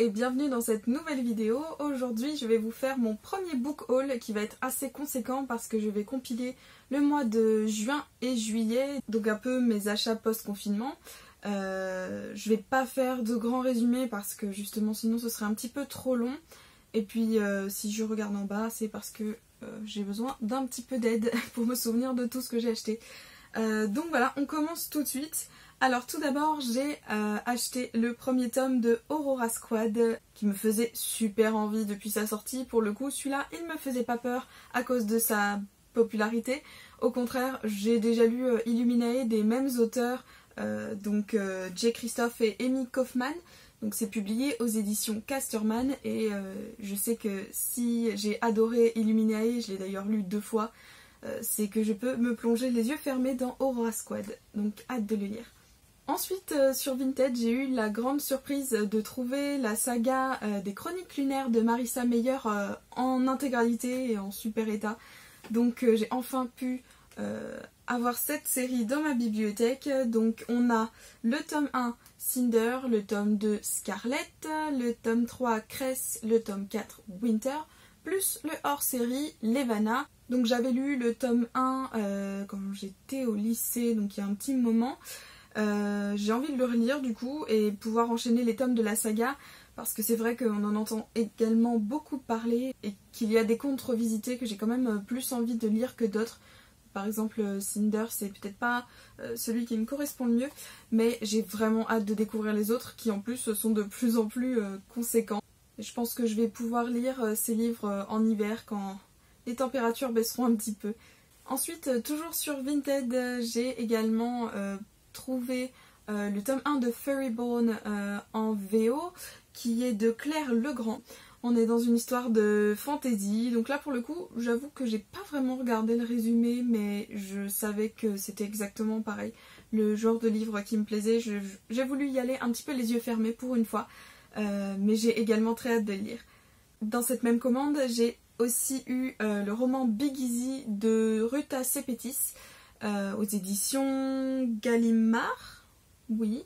et bienvenue dans cette nouvelle vidéo. Aujourd'hui je vais vous faire mon premier book haul qui va être assez conséquent parce que je vais compiler le mois de juin et juillet, donc un peu mes achats post-confinement. Euh, je vais pas faire de grands résumés parce que justement sinon ce serait un petit peu trop long. Et puis euh, si je regarde en bas c'est parce que euh, j'ai besoin d'un petit peu d'aide pour me souvenir de tout ce que j'ai acheté. donc voilà, on commence tout de suite. Alors tout d'abord j'ai euh, acheté le premier tome de Aurora Squad qui me faisait super envie depuis sa sortie. Pour le coup celui-là il me faisait pas peur à cause de sa popularité. Au contraire j'ai déjà lu euh, Illuminae des mêmes auteurs euh, donc Jay Christophe et Amy Kaufman. Donc c'est publié aux éditions Casterman et je sais que si j'ai adoré Illuminae, je l'ai d'ailleurs lu deux fois, c'est que je peux me plonger les yeux fermés dans Aurora Squad. Donc hâte de le lire. Ensuite, euh, sur Vinted, j'ai eu la grande surprise de trouver la saga euh, des chroniques lunaires de Marissa Meyer euh, en intégralité et en super état. Donc j'ai enfin pu avoir cette série dans ma bibliothèque. Donc on a le tome 1 Cinder, le tome 2 Scarlet, le tome 3 Cress, le tome 4 Winter, plus le hors-série Levana. Donc j'avais lu le tome 1 quand j'étais au lycée, donc il y a un petit moment. Euh, j'ai envie de le relire du coup et pouvoir enchaîner les tomes de la saga parce que c'est vrai qu'on en entend également beaucoup parler et qu'il y a des contes revisités que j'ai quand même plus envie de lire que d'autres. Par exemple, Cinder, c'est peut-être pas euh, celui qui me correspond le mieux, mais j'ai vraiment hâte de découvrir les autres qui en plus sont de plus en plus euh, conséquents. Je pense que je vais pouvoir lire ces livres en hiver quand les températures baisseront un petit peu. Ensuite, toujours sur Vinted, j'ai également trouver euh, le tome 1 de Furrybone euh, en VO qui est de Claire Legrand. On est dans une histoire de fantasy, donc là pour le coup j'avoue que j'ai pas vraiment regardé le résumé mais je savais que c'était exactement pareil, le genre de livre qui me plaisait, j'ai voulu y aller un petit peu les yeux fermés pour une fois, euh, mais j'ai également très hâte de le lire. Dans cette même commande j'ai aussi eu le roman Big Easy de Ruta Sepetis, euh, aux éditions Gallimard. Oui.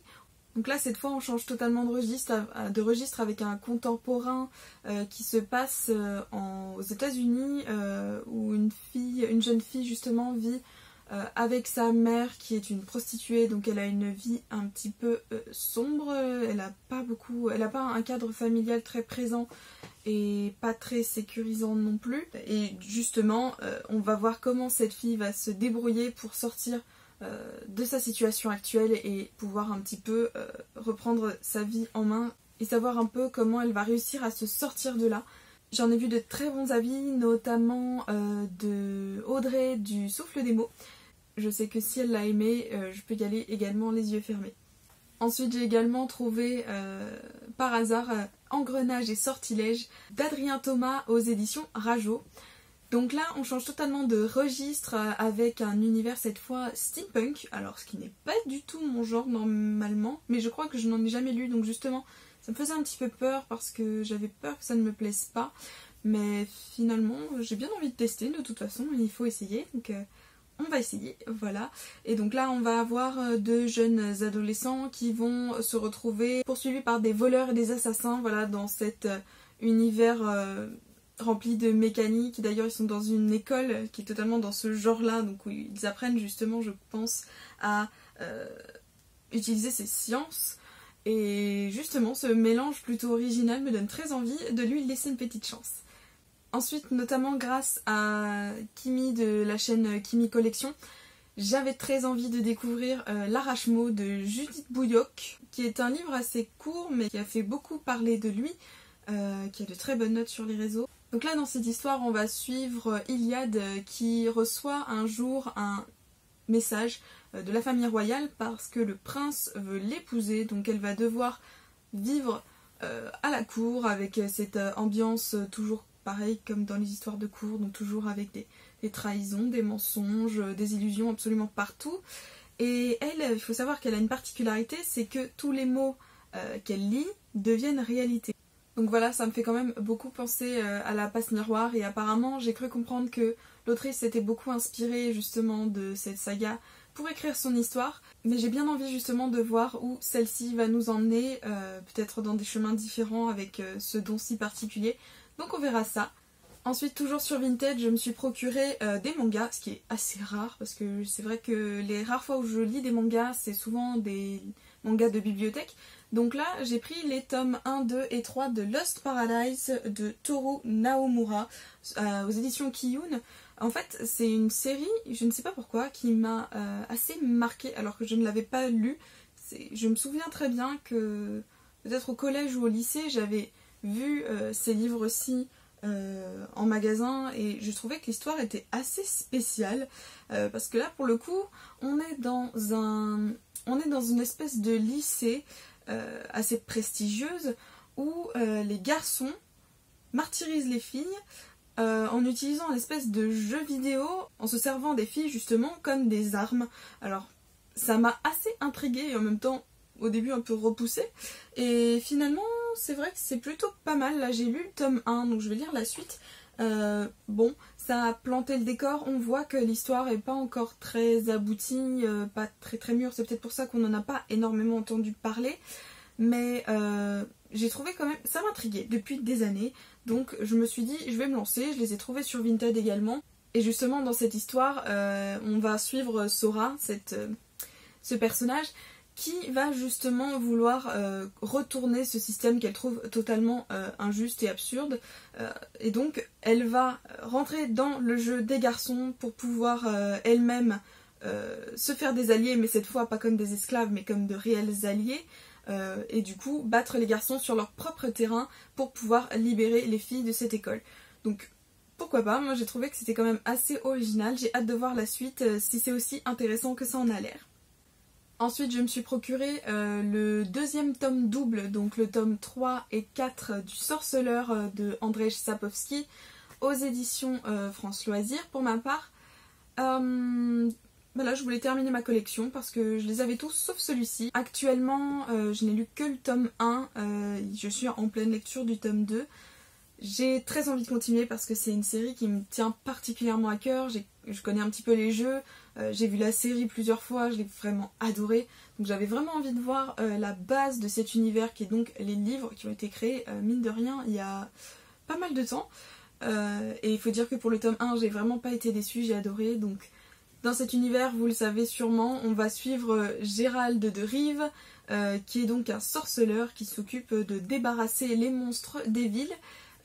Donc là, cette fois, on change totalement de registre, de registre avec un contemporain euh, qui se passe euh, aux États-Unis, où une jeune fille justement vit avec sa mère qui est une prostituée, donc elle a une vie un petit peu sombre. Elle a pas beaucoup, un cadre familial très présent et pas très sécurisant non plus. Et justement, euh, on va voir comment cette fille va se débrouiller pour sortir euh, de sa situation actuelle et pouvoir un petit peu euh, reprendre sa vie en main et savoir un peu comment elle va réussir à se sortir de là. J'en ai vu de très bons avis, notamment de Audrey du Souffle des mots. Je sais que si elle l'a aimé, je peux y aller également les yeux fermés. Ensuite, j'ai également trouvé par hasard Engrenage et sortilège d'Adrien Thomas aux éditions Rajo. Donc là, on change totalement de registre euh, avec un univers cette fois steampunk, alors ce qui n'est pas du tout mon genre normalement, mais je crois que je n'en ai jamais lu, donc justement, ça me faisait un petit peu peur parce que j'avais peur que ça ne me plaise pas. Mais finalement, j'ai bien envie de tester de toute façon, il faut essayer. Donc euh, on va essayer, voilà. Et donc là, on va avoir euh, deux jeunes adolescents qui vont se retrouver poursuivis par des voleurs et des assassins, voilà, dans cet euh, univers rempli de mécanique. D'ailleurs, ils sont dans une école qui est totalement dans ce genre-là, donc où ils apprennent justement, je pense, à utiliser ces sciences. Et justement, ce mélange plutôt original me donne très envie de lui laisser une petite chance. Ensuite, notamment grâce à Kimi de la chaîne Kimi Collection, j'avais très envie de découvrir euh, L'arrache-mot de Judith Bouilloc, qui est un livre assez court mais qui a fait beaucoup parler de lui, euh, qui a de très bonnes notes sur les réseaux. Donc là, dans cette histoire, on va suivre Iliade qui reçoit un jour un message euh, de la famille royale parce que le prince veut l'épouser, donc elle va devoir vivre à la cour avec cette ambiance toujours pareil comme dans les histoires de cours, donc toujours avec des, trahisons, des mensonges, des illusions absolument partout. Et elle, il faut savoir qu'elle a une particularité, c'est que tous les mots euh, qu'elle lit deviennent réalité. Donc voilà, ça me fait quand même beaucoup penser euh, à la passe miroir et apparemment j'ai cru comprendre que l'autrice s'était beaucoup inspirée justement de cette saga pour écrire son histoire. Mais j'ai bien envie justement de voir où celle-ci va nous emmener, euh, peut-être dans des chemins différents avec euh, ce don si particulier. Donc on verra ça. Ensuite, toujours sur Vintage, je me suis procuré euh, des mangas, ce qui est assez rare parce que c'est vrai que les rares fois où je lis des mangas, c'est souvent des mangas de bibliothèque. Donc là, j'ai pris les tomes 1, 2 et 3 de Lost Paradise de Toru Naomura aux éditions Kiyun. En fait, c'est une série, je ne sais pas pourquoi, qui m'a euh, assez marqué alors que je ne l'avais pas lu. Je me souviens très bien que peut-être au collège ou au lycée, j'avais vu euh, ces livres-ci euh, en magasin et je trouvais que l'histoire était assez spéciale parce que là, pour le coup, on est dans un, on est dans une espèce de lycée assez prestigieuse où les garçons martyrisent les filles euh, en utilisant un espèce de jeu vidéo, en se servant des filles justement comme des armes. Alors ça m'a assez intriguée et en même temps au début un peu repoussée. Et finalement c'est vrai que c'est plutôt pas mal. Là j'ai lu le tome 1 donc je vais lire la suite. Euh, bon, ça a planté le décor, on voit que l'histoire est pas encore très aboutie, euh, pas très très mûre, c'est peut-être pour ça qu'on n'en a pas énormément entendu parler, mais j'ai trouvé quand même, ça m'intriguait depuis des années. Donc je me suis dit, je vais me lancer. Je les ai trouvés sur Vinted également. Et justement, dans cette histoire, euh, on va suivre Sora, euh, ce personnage, qui va justement vouloir euh, retourner ce système qu'elle trouve totalement injuste et absurde. et donc, elle va rentrer dans le jeu des garçons pour pouvoir elle-même se faire des alliés, mais cette fois pas comme des esclaves, mais comme de réels alliés. Euh, et du coup battre les garçons sur leur propre terrain pour pouvoir libérer les filles de cette école. Donc pourquoi pas, moi j'ai trouvé que c'était quand même assez original, j'ai hâte de voir la suite euh, si c'est aussi intéressant que ça en a l'air. Ensuite je me suis procuré euh, le deuxième tome double, donc le tome 3 et 4 du Sorceleur de Andrzej Sapowski aux éditions France Loisirs pour ma part. Voilà, je voulais terminer ma collection parce que je les avais tous sauf celui-ci. Actuellement, euh, je n'ai lu que le tome 1, euh, je suis en pleine lecture du tome 2. J'ai très envie de continuer parce que c'est une série qui me tient particulièrement à cœur. Je connais un petit peu les jeux, euh, j'ai vu la série plusieurs fois, je l'ai vraiment adorée. Donc j'avais vraiment envie de voir la base de cet univers qui est donc les livres qui ont été créés, mine de rien, il y a pas mal de temps. et il faut dire que pour le tome 1, j'ai vraiment pas été déçue, j'ai adoré. Donc dans cet univers, vous le savez sûrement, on va suivre euh, Gérald de Rive, euh, qui est donc un sorceleur qui s'occupe de débarrasser les monstres des villes,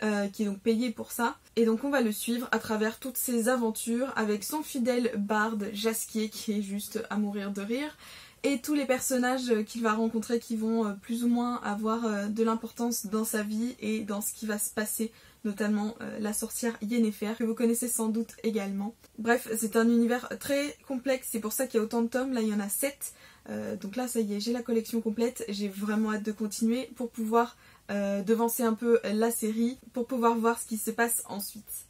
euh, qui est donc payé pour ça. Et donc on va le suivre à travers toutes ses aventures avec son fidèle barde Jasquier qui est juste à mourir de rire. Et tous les personnages qu'il va rencontrer qui vont plus ou moins avoir de l'importance dans sa vie et dans ce qui va se passer notamment euh, la sorcière Yennefer, que vous connaissez sans doute également. Bref, c'est un univers très complexe, c'est pour ça qu'il y a autant de tomes, là il y en a 7. Euh, donc là ça y est, j'ai la collection complète, j'ai vraiment hâte de continuer pour pouvoir euh, devancer un peu la série, pour pouvoir voir ce qui se passe ensuite.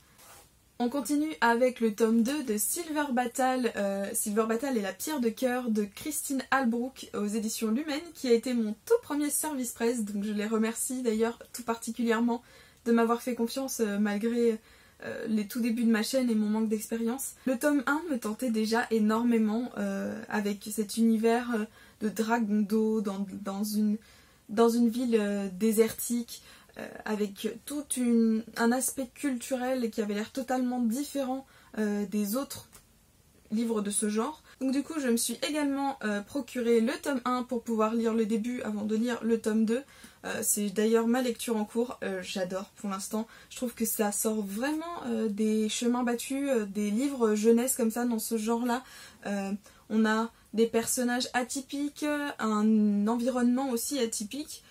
On continue avec le tome 2 de Silver Battle, Silver Battle et la pierre de cœur de Christine Albrook aux éditions Lumen, qui a été mon tout premier service presse, donc je les remercie d'ailleurs tout particulièrement de m'avoir fait confiance euh, malgré euh, les tout débuts de ma chaîne et mon manque d'expérience. Le tome 1 me tentait déjà énormément euh, avec cet univers de dragon d'eau dans, une, dans une ville désertique avec tout un aspect culturel qui avait l'air totalement différent des autres livres de ce genre. Donc du coup je me suis également procuré le tome 1 pour pouvoir lire le début avant de lire le tome 2 euh, c'est d'ailleurs ma lecture en cours, euh, j'adore pour l'instant. Je trouve que ça sort vraiment euh, des chemins battus, des livres jeunesse comme ça dans ce genre-là. on a des personnages atypiques, un environnement aussi atypique.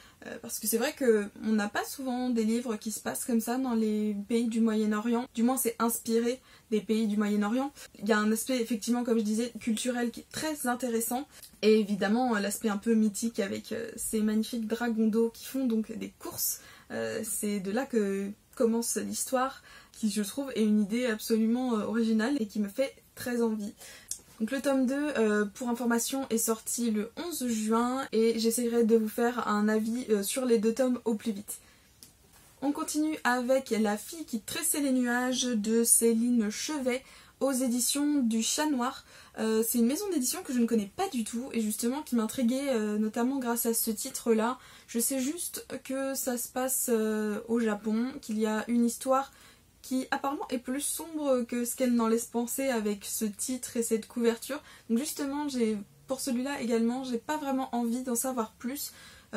Parce que c'est vrai qu'on n'a pas souvent des livres qui se passent comme ça dans les pays du Moyen-Orient. Du moins, c'est inspiré des pays du Moyen-Orient. Il y a un aspect, effectivement, comme je disais, culturel qui est très intéressant. Et évidemment, euh, l'aspect un peu mythique avec euh, ces magnifiques dragons d'eau qui font donc des courses. Euh, c'est de là que commence l'histoire, qui je trouve est une idée absolument originale et qui me fait très envie. Donc le tome 2, pour information, est sorti le 11 juin et j'essaierai de vous faire un avis sur les deux tomes au plus vite. On continue avec La fille qui tressait les nuages de Céline Chevet aux éditions du Chat Noir. Euh, c'est une maison d'édition que je ne connais pas du tout et justement qui m'intriguait euh, notamment grâce à ce titre-là. Je sais juste que ça se passe euh, au Japon, qu'il y a une histoire qui apparemment est plus sombre que ce qu'elle n'en laisse penser avec ce titre et cette couverture. Donc justement, j'ai pour celui-là également, j'ai pas vraiment envie d'en savoir plus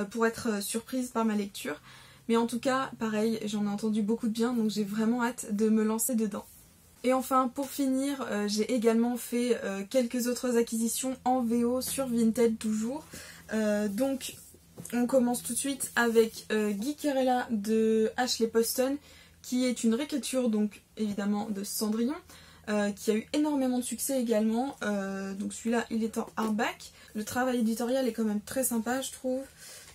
pour être surprise par ma lecture. Mais en tout cas, pareil, j'en ai entendu beaucoup de bien, donc j'ai vraiment hâte de me lancer dedans. Et enfin, pour finir, euh, j'ai également fait euh, quelques autres acquisitions en VO sur Vinted toujours. Euh, donc, on commence tout de suite avec Guy Kerella de Ashley Poston, qui est une réécriture, donc évidemment, de Cendrillon, qui a eu énormément de succès également. donc celui-là, il est en hardback. Le travail éditorial est quand même très sympa, je trouve.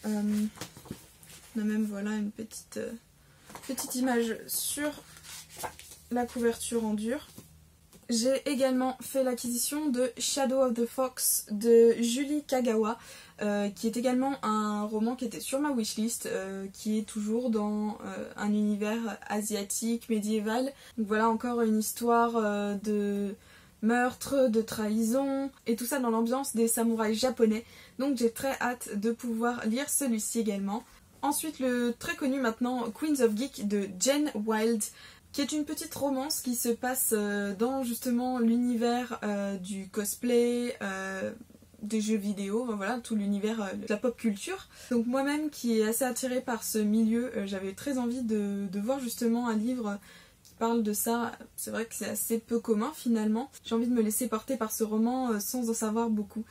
on a même, voilà, une petite, petite image sur la couverture en dur. J'ai également fait l'acquisition de Shadow of the Fox de Julie Kagawa, euh, qui est également un roman qui était sur ma wishlist, euh, qui est toujours dans euh, un univers asiatique, médiéval. Donc voilà encore une histoire de meurtre, de trahison, et tout ça dans l'ambiance des samouraïs japonais. Donc j'ai très hâte de pouvoir lire celui-ci également. Ensuite, le très connu maintenant Queens of Geek de Jen Wild, qui est une petite romance qui se passe euh, dans justement l'univers euh, du cosplay, euh, des jeux vidéo, voilà, tout l'univers de la pop culture. Donc moi-même qui est assez attirée par ce milieu, j'avais très envie de, voir justement un livre qui parle de ça. C'est vrai que c'est assez peu commun finalement. J'ai envie de me laisser porter par ce roman sans en savoir beaucoup.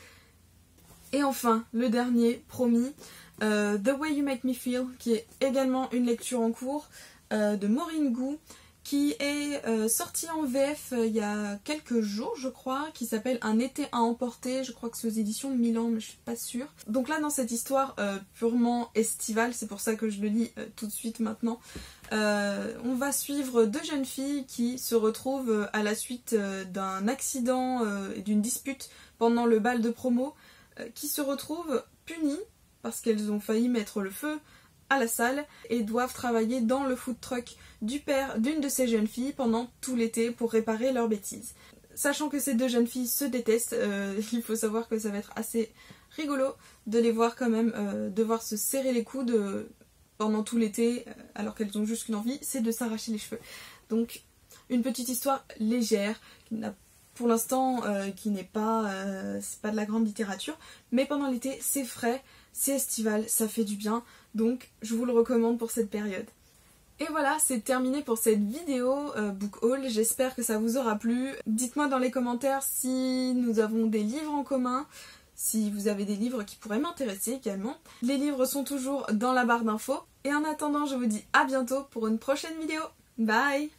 Et enfin, le dernier, promis, The Way You Make Me Feel, qui est également une lecture en cours de Maureen Gou qui est euh, sorti en VF euh, il y a quelques jours je crois, qui s'appelle Un été à emporter, je crois que c'est aux éditions Milan mais je suis pas sûre. Donc là dans cette histoire euh, purement estivale, c'est pour ça que je le lis tout de suite maintenant, on va suivre deux jeunes filles qui se retrouvent à la suite d'un accident et d'une dispute pendant le bal de promo, qui se retrouvent punies parce qu'elles ont failli mettre le feu à la salle et doivent travailler dans le food truck du père d'une de ces jeunes filles pendant tout l'été pour réparer leurs bêtises. Sachant que ces deux jeunes filles se détestent, euh, il faut savoir que ça va être assez rigolo de les voir quand même euh, devoir se serrer les coudes euh, pendant tout l'été alors qu'elles ont juste qu'une envie, c'est de s'arracher les cheveux. Donc une petite histoire légère qui n'a pour l'instant qui n'est pas c'est pas de la grande littérature, mais pendant l'été c'est frais, c'est estival, ça fait du bien. Donc je vous le recommande pour cette période. Et voilà, c'est terminé pour cette vidéo euh, book haul. J'espère que ça vous aura plu. Dites-moi dans les commentaires si nous avons des livres en commun, si vous avez des livres qui pourraient m'intéresser également. Les livres sont toujours dans la barre d'infos. Et en attendant, je vous dis à bientôt pour une prochaine vidéo. Bye